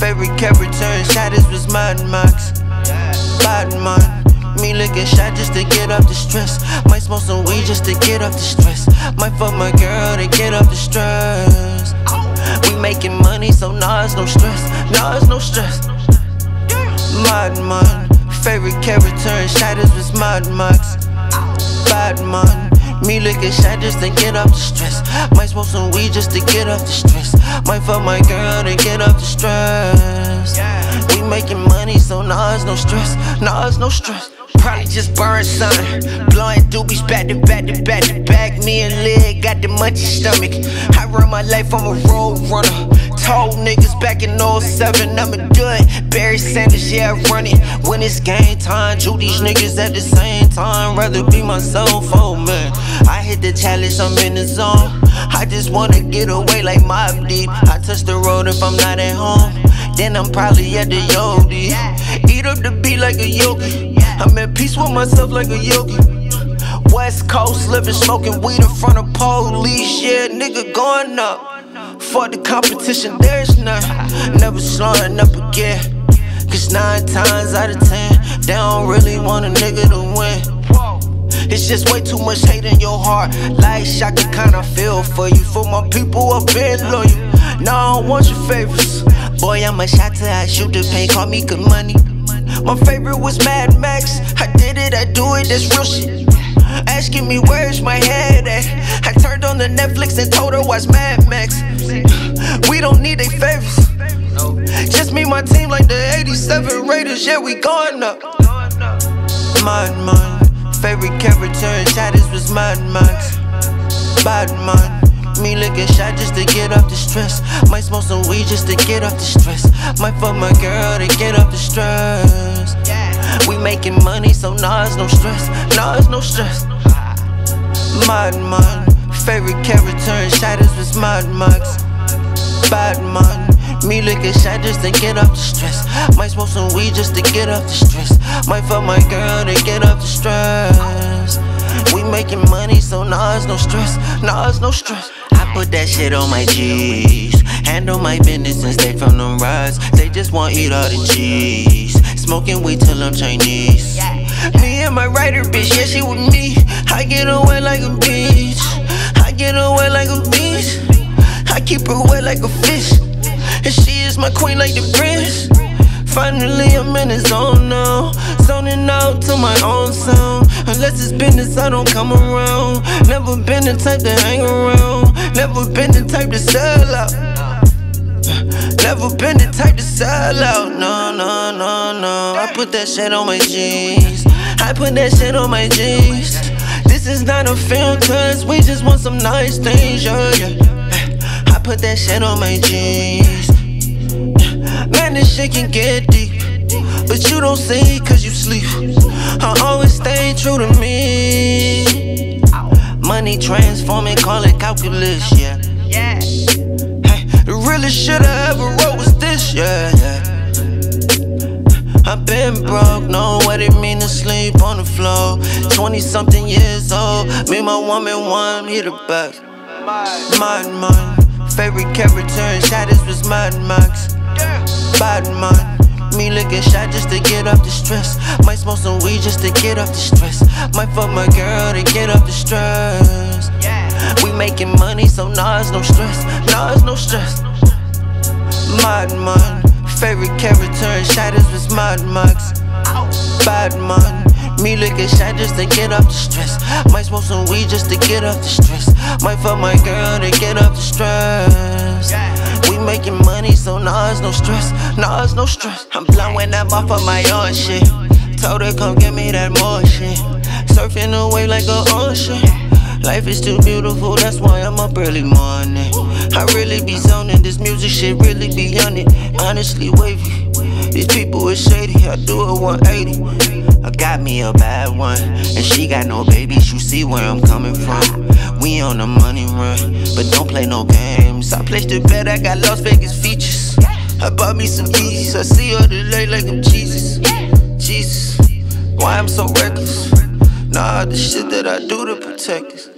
Favorite character in shadows was Mad Max. Bad man. Me looking shot just to get up the stress. Might smoke some weed just to get up the stress. Might fuck my girl to get up the stress. We making money, so nah, it's no stress. Nah, it's no stress. Mad man. Favorite character in shadows was Mad Max. Bad man. Me looking shy just to get off the stress. Might smoke some weed just to get off the stress. Might fuck my girl to get off the stress. We making money, so nah, it's no stress. Nah, it's no stress. Probably just burn something. Blowing doobies back to back to back to back. Me and Lyd got the munchy stomach. I run my life, I'm a road runner. Told niggas back in 07, I'ma do it. Barry Sanders, yeah, I run it. When it's game time, Drew these niggas at the same time. Rather be myself, oh man. I hit the challenge, I'm in the zone. I just wanna get away like Mobb Deep. I touch the road if I'm not at home. Then I'm probably at the Yodi. Eat up the beat like a yogi. I'm at peace with myself like a yogi. West Coast living, smoking weed in front of police. Yeah, nigga going up. For the competition, there's none. Never slowing up again. Cause nine times out of ten, they don't really want a nigga to win. It's just way too much hate in your heart. Like Shaka kinda feel for you. For my people, I've been loyal. Now I don't want your favors. Boy, I'm a shot to I shoot the pain. call me good money. My favorite was Mad Max. I did it, I do it, that's real shit. Asking me where's my head at. I turned on the Netflix and told her watch Mad Max. We don't need they favors. Just me, my team, like the 87 Raiders. Yeah, we going up. Mad man. Favorite character in shadows was Mad Max. Bad man. Me looking shy just to get off the stress. Might smoke some weed just to get off the stress. Might fuck my girl to get off the stress. We making money, so nah, it's no stress. Nah, it's no stress. Mad man. Favorite character in shadows was Mad Max. Bad man. Me looking shy just to get off the stress. Might smoke some weed just to get off the stress. Might fuck my girl to get off the stress. We making money, so nah, it's no stress. Nah, it's no stress. I put that shit on my G's. Handle my business and stay from them rides. They just want eat all the cheese. Smoking weed till I'm Chinese. Me and my writer bitch, yeah, she with me. I get away like a beach. I get away like a beach. I keep her wet like a fish. My queen like the prince. Finally, I'm in the zone now. Zoning out to my own sound. Unless it's business, I don't come around. Never been the type to hang around. Never been the type to sell out. Never been the type to sell out. No, no, no, no. I put that shit on my jeans. I put that shit on my jeans. This is not a film, cause we just want some nice things, yeah, yeah. I put that shit on my jeans. Man, this shit can get deep. But you don't see cause you sleep. I always stay true to me. Money transforming, call it calculus, yeah. Hey, the realest shit I ever wrote was this, yeah, yeah. I've been broke, know what it mean to sleep on the floor. 20 something years old, me and my woman want me the best. Mad man. Favorite character in shadows was Mad Max. Bad man. Me looking shy just to get off the stress. Might smoke some weed just to get off the stress. Might fuck my girl to get off the stress. We making money, so nah, it's no stress. Nah, it's no stress. Mad man. Favorite character in shadows was Mad Max. Bad man. Me looking shy just to get off the stress. Might smoke some weed just to get off the stress. Might fuck my girl to get off the stress. Making money, so nah, it's no stress. Nah, it's no stress. I'm blowing that off of my own shit. Told her come get me that more shit. Surfing away like an ocean. Life is too beautiful, that's why I'm up early morning. I really be zoning, this music shit really be on it. Honestly, wavy. These people is shady, I do a 180. I got me a bad one, and she got no babies. You see where I'm coming from. We on the money run, but don't play no games. I placed it bet, I got Las Vegas features. I bought me some Yeezys, I see her today like I'm Jesus. Jesus, why I'm so reckless? Nah, the shit that I do to protect us.